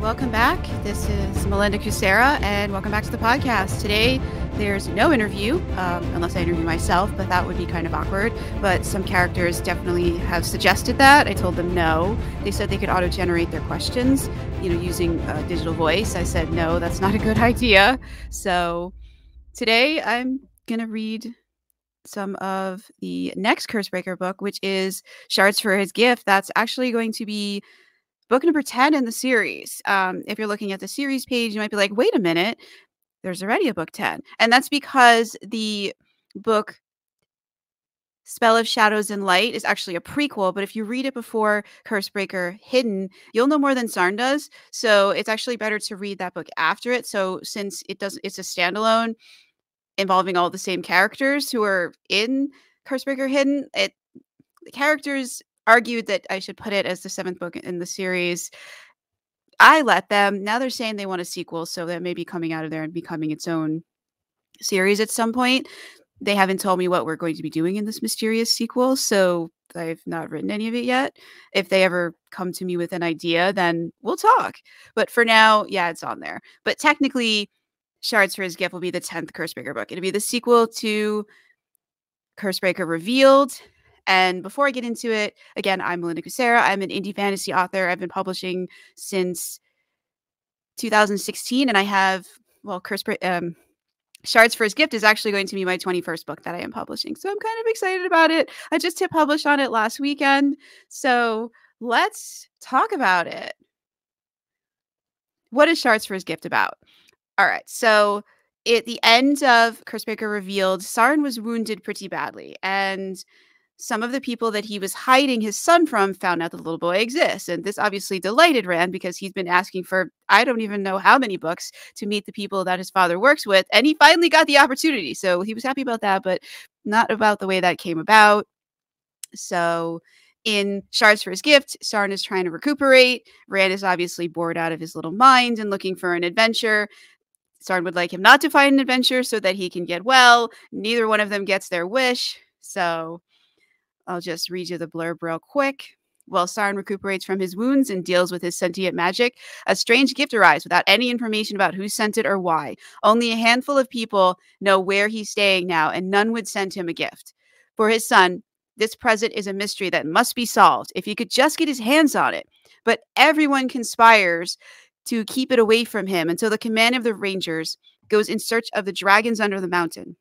welcome back. This is Melinda Kucsera, and welcome back to the podcast. Today, there's no interview, um, unless I interview myself, but that would be kind of awkward. But some characters definitely have suggested that. I told them no. They said they could auto generate their questions, you know, using uh, digital voice. I said, no, that's not a good idea. So today, I'm going to read some of the next Cursebreaker book, which is Shards for His Gift. That's actually going to be book number 10 in the series. Um, if you're looking at the series page, you might be like, wait a minute, there's already a book 10. And that's because the book Spell of Shadows and Light is actually a prequel, but if you read it before Cursebreaker Hidden, you'll know more than Sarn does. So it's actually better to read that book after it. So since it does it's a standalone involving all the same characters who are in Cursebreaker Hidden, it the characters argued that I should put it as the seventh book in the series. I let them. Now they're saying they want a sequel, so that may be coming out of there and becoming its own series at some point. They haven't told me what we're going to be doing in this mysterious sequel, so I've not written any of it yet. If they ever come to me with an idea, then we'll talk. But for now, yeah, it's on there. But technically, Shards for His Gift will be the 10th Cursebreaker book. It'll be the sequel to Cursebreaker Revealed and before I get into it, again, I'm Melinda Kucsera. I'm an indie fantasy author. I've been publishing since 2016, and I have, well, Curse, um, Shards His Gift is actually going to be my 21st book that I am publishing. So I'm kind of excited about it. I just hit publish on it last weekend. So let's talk about it. What is Shards for His Gift about? All right. So at the end of Cursebreaker Revealed, Sarn was wounded pretty badly. And some of the people that he was hiding his son from found out the little boy exists. And this obviously delighted Rand because he's been asking for, I don't even know how many books to meet the people that his father works with. And he finally got the opportunity. So he was happy about that, but not about the way that came about. So in Shards for his gift, Sarn is trying to recuperate. Rand is obviously bored out of his little mind and looking for an adventure. Sarn would like him not to find an adventure so that he can get well. Neither one of them gets their wish. So I'll just read you the blurb real quick. While Sarn recuperates from his wounds and deals with his sentient magic, a strange gift arrives without any information about who sent it or why. Only a handful of people know where he's staying now, and none would send him a gift. For his son, this present is a mystery that must be solved if he could just get his hands on it. But everyone conspires to keep it away from him until the command of the Rangers goes in search of the dragons under the mountain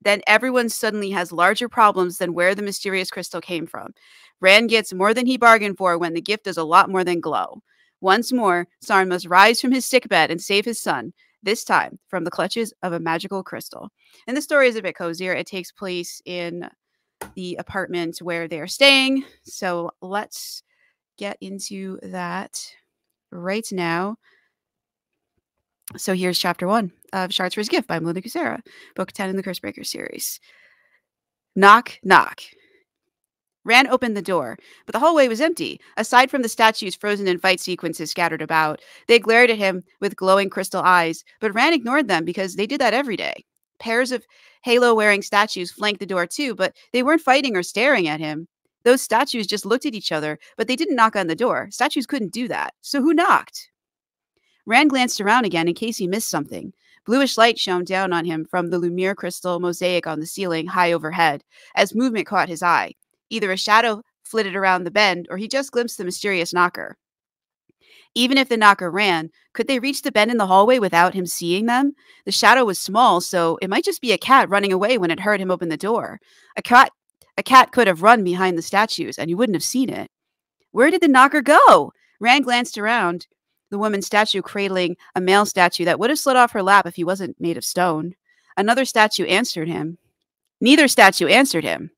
then everyone suddenly has larger problems than where the mysterious crystal came from. Rand gets more than he bargained for when the gift is a lot more than glow. Once more, Sarn must rise from his sickbed and save his son, this time from the clutches of a magical crystal. And the story is a bit cozier. It takes place in the apartment where they're staying. So let's get into that right now. So here's chapter one of Shards for His Gift by Melinda Kucsera, book 10 in the Cursebreaker series. Knock, knock. Rand opened the door, but the hallway was empty. Aside from the statues frozen in fight sequences scattered about, they glared at him with glowing crystal eyes, but Rand ignored them because they did that every day. Pairs of halo wearing statues flanked the door too, but they weren't fighting or staring at him. Those statues just looked at each other, but they didn't knock on the door. Statues couldn't do that. So who knocked? Rand glanced around again in case he missed something. Bluish light shone down on him from the Lumiere crystal mosaic on the ceiling high overhead, as movement caught his eye. Either a shadow flitted around the bend, or he just glimpsed the mysterious knocker. Even if the knocker ran, could they reach the bend in the hallway without him seeing them? The shadow was small, so it might just be a cat running away when it heard him open the door. A cat a cat could have run behind the statues, and you wouldn't have seen it. Where did the knocker go? Rand glanced around the woman's statue cradling a male statue that would have slid off her lap if he wasn't made of stone. Another statue answered him. Neither statue answered him.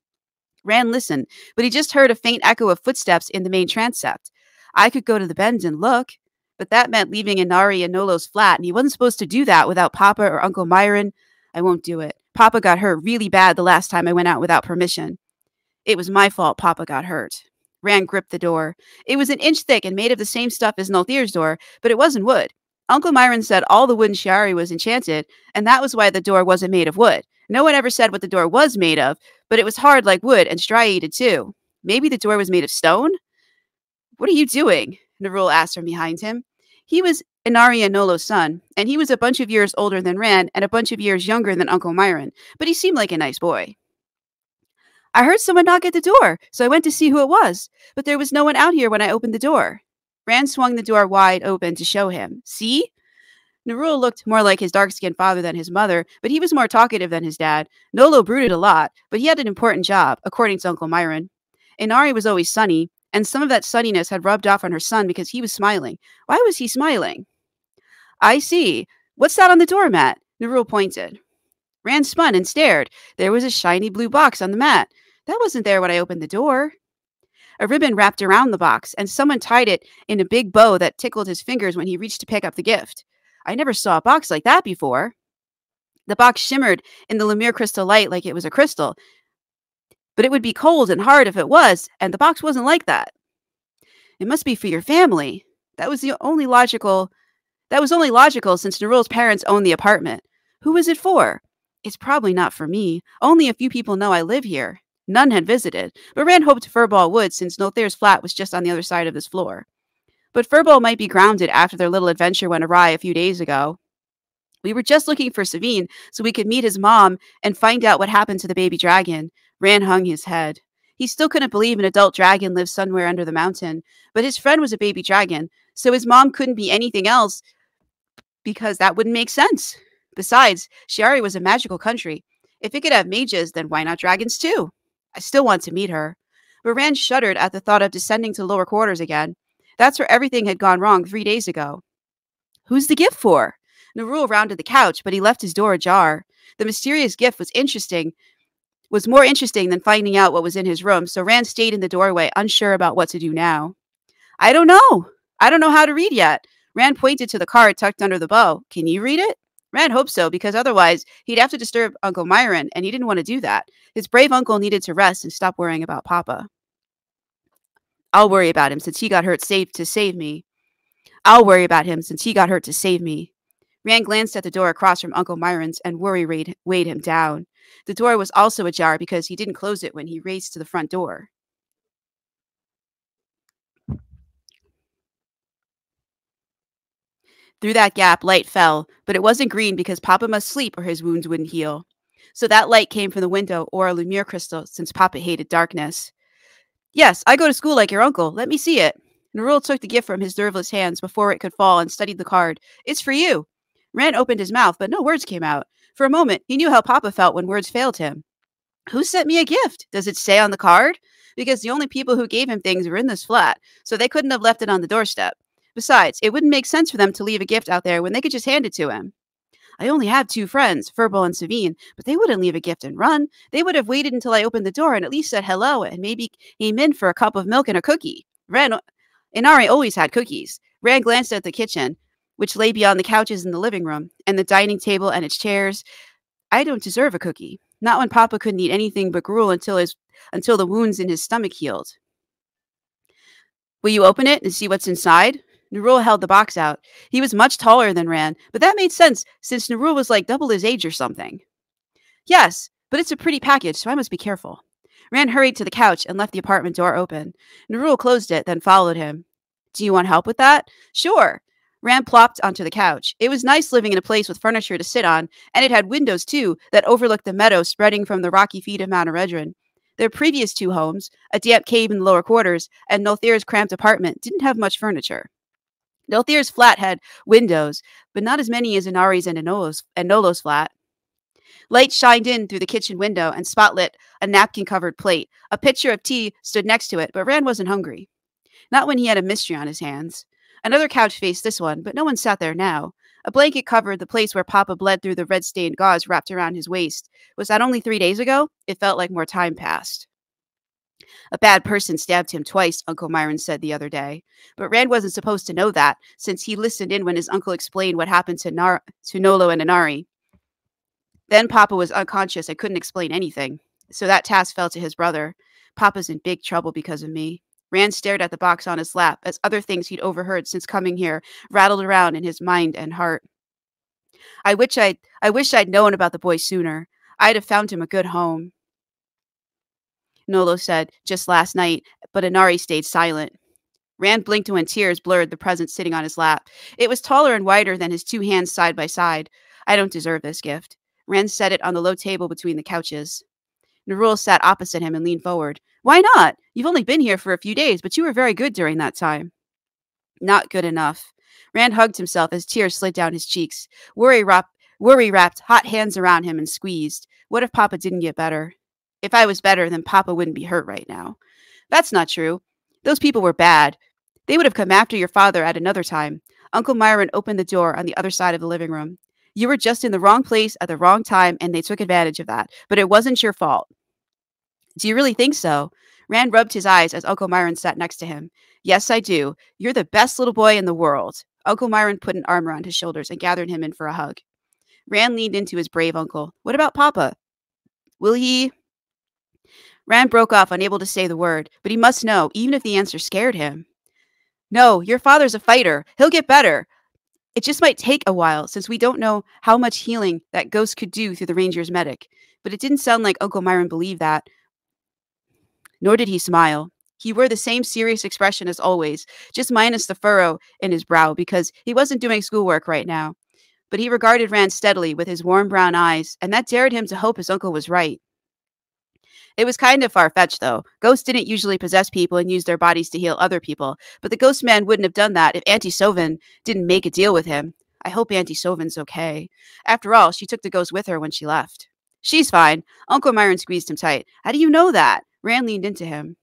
Rand listened, but he just heard a faint echo of footsteps in the main transept. I could go to the bends and look, but that meant leaving Inari and Nolo's flat, and he wasn't supposed to do that without Papa or Uncle Myron. I won't do it. Papa got hurt really bad the last time I went out without permission. It was my fault Papa got hurt. Rand gripped the door. It was an inch thick and made of the same stuff as Nalthir's door, but it wasn't wood. Uncle Myron said all the wood in Shiari was enchanted, and that was why the door wasn't made of wood. No one ever said what the door was made of, but it was hard like wood and striated too. Maybe the door was made of stone? What are you doing? Nerul asked from behind him. He was Inari Nolo's son, and he was a bunch of years older than Rand and a bunch of years younger than Uncle Myron, but he seemed like a nice boy. I heard someone knock at the door, so I went to see who it was, but there was no one out here when I opened the door. Rand swung the door wide open to show him. See? Nerul looked more like his dark skinned father than his mother, but he was more talkative than his dad. Nolo brooded a lot, but he had an important job, according to Uncle Myron. Inari was always sunny, and some of that sunniness had rubbed off on her son because he was smiling. Why was he smiling? I see. What's that on the doormat? Nerul pointed. Rand spun and stared. There was a shiny blue box on the mat. That wasn't there when I opened the door. A ribbon wrapped around the box, and someone tied it in a big bow that tickled his fingers when he reached to pick up the gift. I never saw a box like that before. The box shimmered in the Lumiere crystal light like it was a crystal, but it would be cold and hard if it was, and the box wasn't like that. It must be for your family. That was the only logical that was only logical since Nerul's parents owned the apartment. Who was it for? It's probably not for me. Only a few people know I live here. None had visited, but Rand hoped Furball would since Nothair's flat was just on the other side of this floor. But Furball might be grounded after their little adventure went awry a few days ago. We were just looking for Savine so we could meet his mom and find out what happened to the baby dragon. Rand hung his head. He still couldn't believe an adult dragon lived somewhere under the mountain, but his friend was a baby dragon, so his mom couldn't be anything else because that wouldn't make sense. Besides, Shiari was a magical country. If it could have mages, then why not dragons too? I still want to meet her. But Rand shuddered at the thought of descending to lower quarters again. That's where everything had gone wrong three days ago. Who's the gift for? Nerul rounded the couch, but he left his door ajar. The mysterious gift was interesting, was more interesting than finding out what was in his room, so Rand stayed in the doorway, unsure about what to do now. I don't know. I don't know how to read yet. Rand pointed to the card tucked under the bow. Can you read it? Rand hoped so, because otherwise he'd have to disturb Uncle Myron, and he didn't want to do that. His brave uncle needed to rest and stop worrying about Papa. I'll worry about him since he got hurt to save me. I'll worry about him since he got hurt to save me. Rand glanced at the door across from Uncle Myron's, and worry weighed him down. The door was also ajar because he didn't close it when he raced to the front door. Through that gap, light fell, but it wasn't green because Papa must sleep or his wounds wouldn't heal. So that light came from the window or a Lumiere crystal since Papa hated darkness. Yes, I go to school like your uncle. Let me see it. Nerul took the gift from his nerveless hands before it could fall and studied the card. It's for you. Rand opened his mouth, but no words came out. For a moment, he knew how Papa felt when words failed him. Who sent me a gift? Does it say on the card? Because the only people who gave him things were in this flat, so they couldn't have left it on the doorstep. Besides, it wouldn't make sense for them to leave a gift out there when they could just hand it to him. I only have two friends, Furball and Savine, but they wouldn't leave a gift and run. They would have waited until I opened the door and at least said hello and maybe came in for a cup of milk and a cookie. Ren Inari always had cookies. Rand glanced at the kitchen, which lay beyond the couches in the living room, and the dining table and its chairs. I don't deserve a cookie. Not when Papa couldn't eat anything but gruel until his until the wounds in his stomach healed. Will you open it and see what's inside? Nerul held the box out. He was much taller than Rand, but that made sense since Nerul was like double his age or something. Yes, but it's a pretty package, so I must be careful. Rand hurried to the couch and left the apartment door open. Nerul closed it, then followed him. Do you want help with that? Sure. Rand plopped onto the couch. It was nice living in a place with furniture to sit on, and it had windows, too, that overlooked the meadow spreading from the rocky feet of Mount Eredrin. Their previous two homes, a damp cave in the lower quarters, and Nothair's cramped apartment, didn't have much furniture. Nothair's flat had windows, but not as many as Inari's and Nolo's, and flat. Light shined in through the kitchen window and spotlit a napkin covered plate. A pitcher of tea stood next to it, but Rand wasn't hungry. Not when he had a mystery on his hands. Another couch faced this one, but no one sat there now. A blanket covered the place where Papa bled through the red stained gauze wrapped around his waist. Was that only three days ago? It felt like more time passed. A bad person stabbed him twice, Uncle Myron said the other day. But Rand wasn't supposed to know that, since he listened in when his uncle explained what happened to, Nar- to Nolo and Inari. Then Papa was unconscious and couldn't explain anything, so that task fell to his brother. Papa's in big trouble because of me. Rand stared at the box on his lap as other things he'd overheard since coming here rattled around in his mind and heart. I wish I'd I wish I'd known about the boy sooner. I'd have found him a good home. Nolo said just last night, but Inari stayed silent. Rand blinked when tears blurred the present sitting on his lap. It was taller and wider than his two hands side by side. I don't deserve this gift. Rand set it on the low table between the couches. Nerul sat opposite him and leaned forward. Why not? You've only been here for a few days, but you were very good during that time. Not good enough. Rand hugged himself as tears slid down his cheeks. Worry, wrap- worry wrapped hot hands around him and squeezed. What if Papa didn't get better? If I was better, then Papa wouldn't be hurt right now. That's not true. Those people were bad. They would have come after your father at another time. Uncle Myron opened the door on the other side of the living room. You were just in the wrong place at the wrong time, and they took advantage of that. But it wasn't your fault. Do you really think so? Rand rubbed his eyes as Uncle Myron sat next to him. Yes, I do. You're the best little boy in the world. Uncle Myron put an arm around his shoulders and gathered him in for a hug. Rand leaned into his brave uncle. What about Papa? Will he? Rand broke off, unable to say the word, but he must know, even if the answer scared him. No, your father's a fighter. He'll get better. It just might take a while since we don't know how much healing that ghost could do through the Ranger's medic. But it didn't sound like Uncle Myron believed that. Nor did he smile. He wore the same serious expression as always, just minus the furrow in his brow because he wasn't doing schoolwork right now. But he regarded Rand steadily with his warm brown eyes, and that dared him to hope his uncle was right. It was kind of far fetched, though. Ghosts didn't usually possess people and use their bodies to heal other people, but the ghost man wouldn't have done that if Auntie Sovin didn't make a deal with him. I hope Auntie Sovin's okay. After all, she took the ghost with her when she left. She's fine. Uncle Myron squeezed him tight. How do you know that? Rand leaned into him.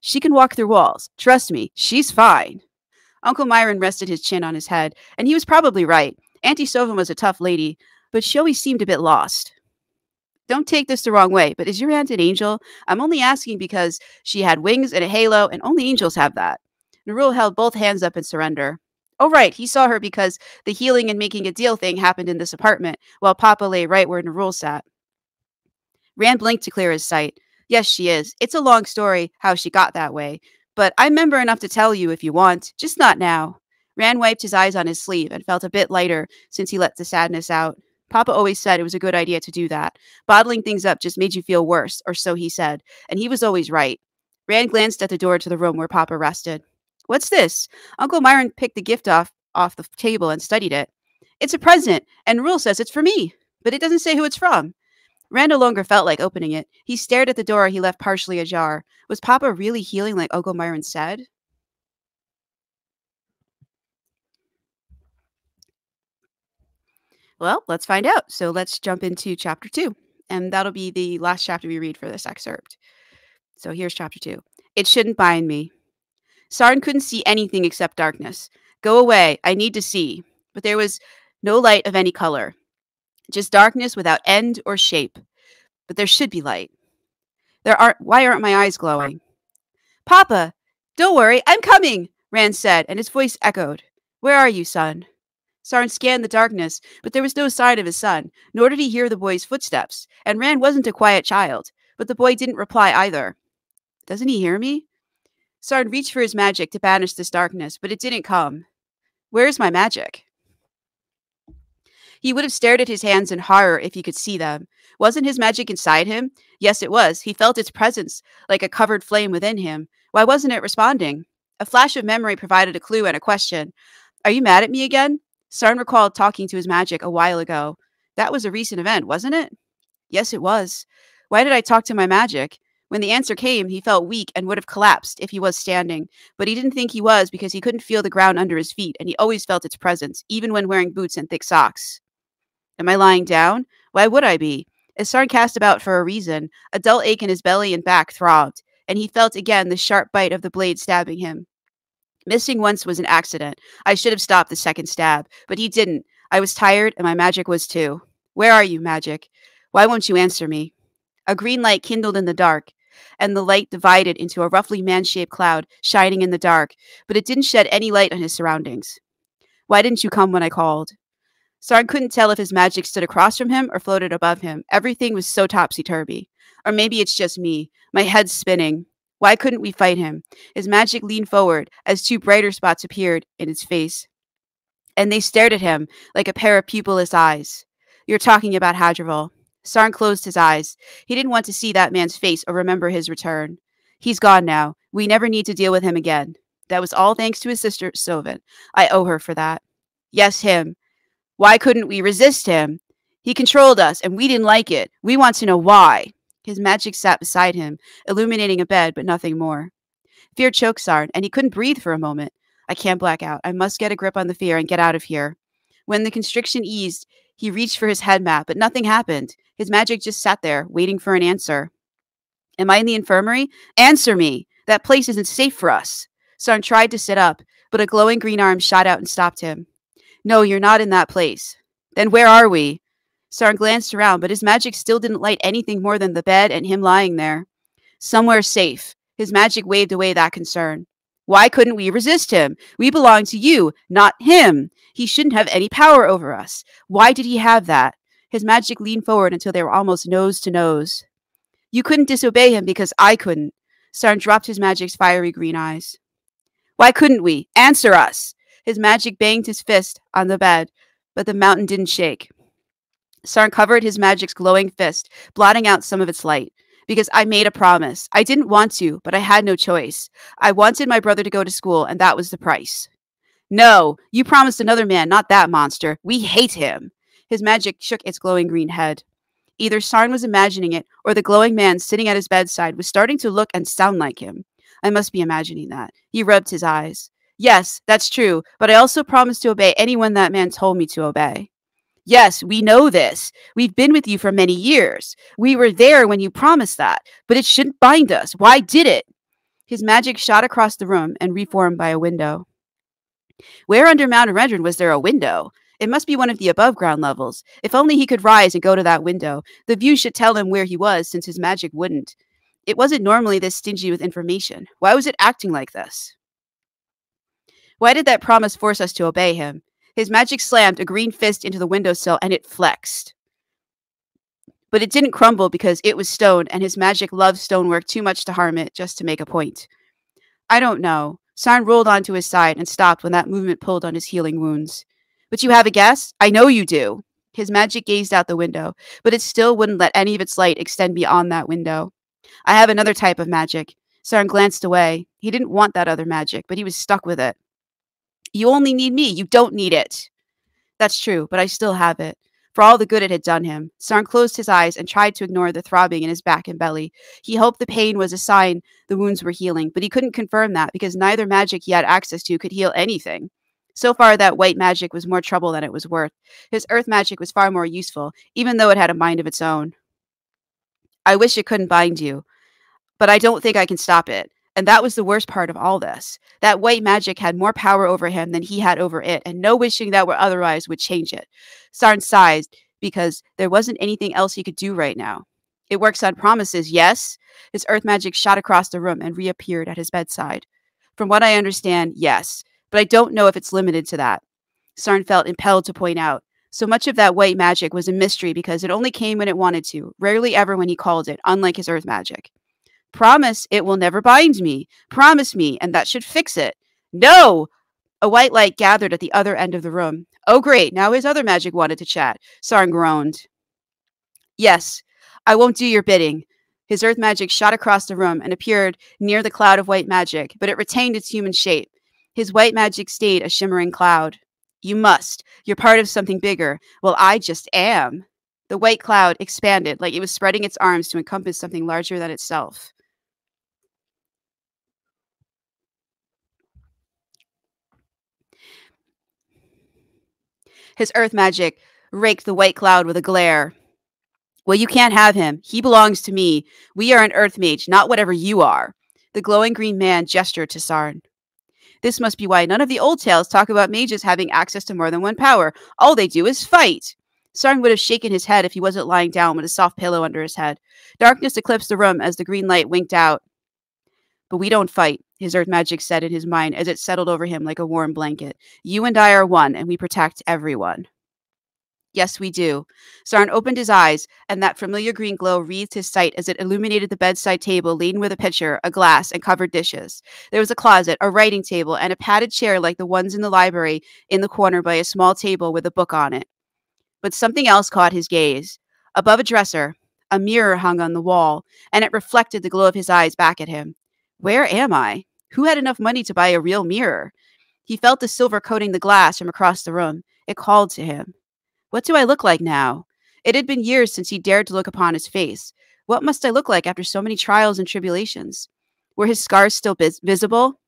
She can walk through walls. Trust me, she's fine. Uncle Myron rested his chin on his head, and he was probably right. Auntie Sovin was a tough lady, but she always seemed a bit lost. Don't take this the wrong way, but is your aunt an angel? I'm only asking because she had wings and a halo, and only angels have that. Nerul held both hands up in surrender. Oh, right, he saw her because the healing and making a deal thing happened in this apartment, while Papa lay right where Nerul sat. Rand blinked to clear his sight. Yes, she is. It's a long story how she got that way, but I remember enough to tell you if you want, just not now. Rand wiped his eyes on his sleeve and felt a bit lighter since he let the sadness out. Papa always said it was a good idea to do that. Bottling things up just made you feel worse, or so he said, and he was always right. Rand glanced at the door to the room where Papa rested. What's this? Uncle Myron picked the gift off off the table and studied it. It's a present, and Rule says it's for me, but it doesn't say who it's from. Rand no longer felt like opening it. He stared at the door he left partially ajar. Was Papa really healing like Uncle Myron said? Well, let's find out. So let's jump into chapter two. And that'll be the last chapter we read for this excerpt. So here's chapter two. It shouldn't bind me. Sarn couldn't see anything except darkness. Go away. I need to see. But there was no light of any color, just darkness without end or shape. But there should be light. There aren't why aren't my eyes glowing? Papa, don't worry, I'm coming, Rand said, and his voice echoed. Where are you, son? Sarn scanned the darkness, but there was no sign of his son, nor did he hear the boy's footsteps, and Rand wasn't a quiet child, but the boy didn't reply either. Doesn't he hear me? Sarn reached for his magic to banish this darkness, but it didn't come. Where's my magic? He would have stared at his hands in horror if he could see them. Wasn't his magic inside him? Yes, it was. He felt its presence, like a covered flame within him. Why wasn't it responding? A flash of memory provided a clue and a question. Are you mad at me again? Sarn recalled talking to his magic a while ago. That was a recent event, wasn't it? Yes, it was. Why did I talk to my magic? When the answer came, he felt weak and would have collapsed if he was standing, but he didn't think he was because he couldn't feel the ground under his feet, and he always felt its presence, even when wearing boots and thick socks. Am I lying down? Why would I be? As Sarn cast about for a reason, a dull ache in his belly and back throbbed, and he felt again the sharp bite of the blade stabbing him. Missing once was an accident. I should have stopped the second stab, but he didn't. I was tired, and my magic was too. Where are you, magic? Why won't you answer me? A green light kindled in the dark, and the light divided into a roughly man shaped cloud shining in the dark, but it didn't shed any light on his surroundings. Why didn't you come when I called? Sarn couldn't tell if his magic stood across from him or floated above him. Everything was so topsy turvy. Or maybe it's just me. My head's spinning. Why couldn't we fight him? His magic leaned forward as two brighter spots appeared in his face. And they stared at him like a pair of pupilless eyes. You're talking about Hadrival. Sarn closed his eyes. He didn't want to see that man's face or remember his return. He's gone now. We never need to deal with him again. That was all thanks to his sister, Sylvan. I owe her for that. Yes, him. Why couldn't we resist him? He controlled us, and we didn't like it. We want to know why. His magic sat beside him, illuminating a bed, but nothing more. Fear choked Sarn, and he couldn't breathe for a moment. I can't black out. I must get a grip on the fear and get out of here. When the constriction eased, he reached for his head map, but nothing happened. His magic just sat there, waiting for an answer. Am I in the infirmary? Answer me! That place isn't safe for us. Sarn tried to sit up, but a glowing green arm shot out and stopped him. No, you're not in that place. Then where are we? Sarn glanced around, but his magic still didn't light anything more than the bed and him lying there. Somewhere safe. His magic waved away that concern. Why couldn't we resist him? We belong to you, not him. He shouldn't have any power over us. Why did he have that? His magic leaned forward until they were almost nose to nose. You couldn't disobey him because I couldn't. Sarn dropped his magic's fiery green eyes. Why couldn't we? Answer us! His magic banged his fist on the bed, but the mountain didn't shake. Sarn covered his magic's glowing fist, blotting out some of its light. Because I made a promise. I didn't want to, but I had no choice. I wanted my brother to go to school, and that was the price. No, you promised another man, not that monster. We hate him. His magic shook its glowing green head. Either Sarn was imagining it, or the glowing man sitting at his bedside was starting to look and sound like him. I must be imagining that. He rubbed his eyes. Yes, that's true, but I also promised to obey anyone that man told me to obey. Yes, we know this. We've been with you for many years. We were there when you promised that, but it shouldn't bind us. Why did it? His magic shot across the room and reformed by a window. Where under Mount Arendron was there a window? It must be one of the above ground levels. If only he could rise and go to that window. The view should tell him where he was, since his magic wouldn't. It wasn't normally this stingy with information. Why was it acting like this? Why did that promise force us to obey him? His magic slammed a green fist into the windowsill and it flexed. But it didn't crumble because it was stone and his magic loved stonework too much to harm it just to make a point. I don't know. Sarn rolled onto his side and stopped when that movement pulled on his healing wounds. But you have a guess? I know you do. His magic gazed out the window, but it still wouldn't let any of its light extend beyond that window. I have another type of magic. Sarn glanced away. He didn't want that other magic, but he was stuck with it. You only need me. You don't need it. That's true, but I still have it. For all the good it had done him, Sarn closed his eyes and tried to ignore the throbbing in his back and belly. He hoped the pain was a sign the wounds were healing, but he couldn't confirm that because neither magic he had access to could heal anything. So far, that white magic was more trouble than it was worth. His earth magic was far more useful, even though it had a mind of its own. I wish it couldn't bind you, but I don't think I can stop it. And that was the worst part of all this. That white magic had more power over him than he had over it, and no wishing that were otherwise would change it. Sarn sighed because there wasn't anything else he could do right now. It works on promises, yes? His earth magic shot across the room and reappeared at his bedside. From what I understand, yes, but I don't know if it's limited to that. Sarn felt impelled to point out. So much of that white magic was a mystery because it only came when it wanted to, rarely ever when he called it, unlike his earth magic. Promise it will never bind me. Promise me, and that should fix it. No! A white light gathered at the other end of the room. Oh, great. Now his other magic wanted to chat. Sarn groaned. Yes, I won't do your bidding. His earth magic shot across the room and appeared near the cloud of white magic, but it retained its human shape. His white magic stayed a shimmering cloud. You must. You're part of something bigger. Well, I just am. The white cloud expanded like it was spreading its arms to encompass something larger than itself. His earth magic raked the white cloud with a glare. Well, you can't have him. He belongs to me. We are an earth mage, not whatever you are. The glowing green man gestured to Sarn. This must be why none of the old tales talk about mages having access to more than one power. All they do is fight. Sarn would have shaken his head if he wasn't lying down with a soft pillow under his head. Darkness eclipsed the room as the green light winked out. But we don't fight, his earth magic said in his mind as it settled over him like a warm blanket. You and I are one, and we protect everyone. Yes, we do. Sarn opened his eyes, and that familiar green glow wreathed his sight as it illuminated the bedside table laden with a pitcher, a glass, and covered dishes. There was a closet, a writing table, and a padded chair like the ones in the library in the corner by a small table with a book on it. But something else caught his gaze. Above a dresser, a mirror hung on the wall, and it reflected the glow of his eyes back at him. Where am I? Who had enough money to buy a real mirror? He felt the silver coating the glass from across the room. It called to him. What do I look like now? It had been years since he dared to look upon his face. What must I look like after so many trials and tribulations? Were his scars still vis- visible?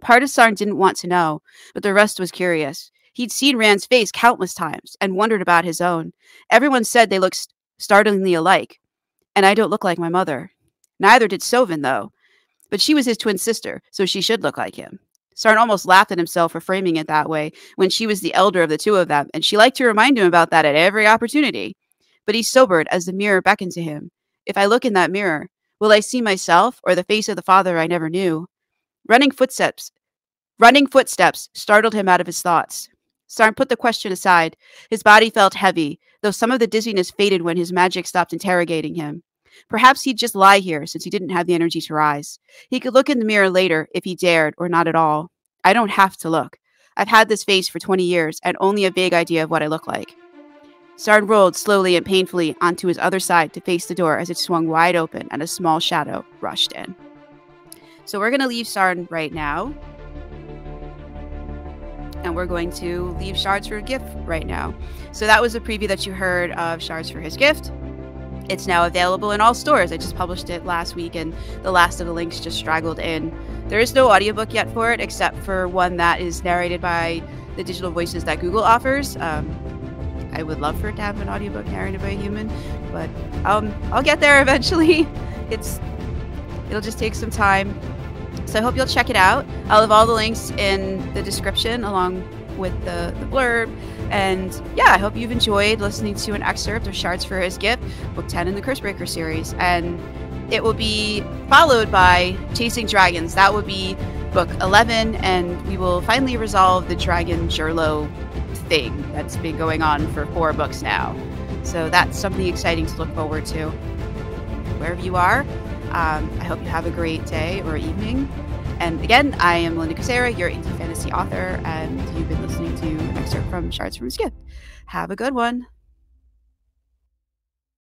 Part of Sarn didn't want to know, but the rest was curious. He'd seen Rand's face countless times and wondered about his own. Everyone said they looked st- startlingly alike. And I don't look like my mother. Neither did Sovin, though. But she was his twin sister, so she should look like him. Sarn almost laughed at himself for framing it that way when she was the elder of the two of them, and she liked to remind him about that at every opportunity. But he sobered as the mirror beckoned to him. If I look in that mirror, will I see myself or the face of the father I never knew? Running footsteps, running footsteps startled him out of his thoughts. Sarn put the question aside. His body felt heavy, though some of the dizziness faded when his magic stopped interrogating him. Perhaps he'd just lie here since he didn't have the energy to rise. He could look in the mirror later if he dared, or not at all. I don't have to look. I've had this face for 20 years and only a vague idea of what I look like. Sarn rolled slowly and painfully onto his other side to face the door as it swung wide open and a small shadow rushed in. So we're going to leave Sarn right now. And we're going to leave Shards for a gift right now. So that was a preview that you heard of Shards for his gift. It's now available in all stores. I just published it last week and the last of the links just straggled in. There is no audiobook yet for it, except for one that is narrated by the digital voices that Google offers. Um, I would love for it to have an audiobook narrated by a human, but um, I'll get there eventually. It's it'll just take some time. So I hope you'll check it out. I'll have all the links in the description along with the, the blurb. And yeah, I hope you've enjoyed listening to an excerpt of Shards for His Gift, book 10 in the Cursebreaker series. And it will be followed by Chasing Dragons. That will be book 11, and we will finally resolve the Dragon Jurlo thing that's been going on for four books now. So that's something exciting to look forward to. Wherever you are, um, I hope you have a great day or evening. And again, I am Linda Kucsera, your indie fantasy author, and you've been listening to an excerpt from Shards from Gift. Have a good one.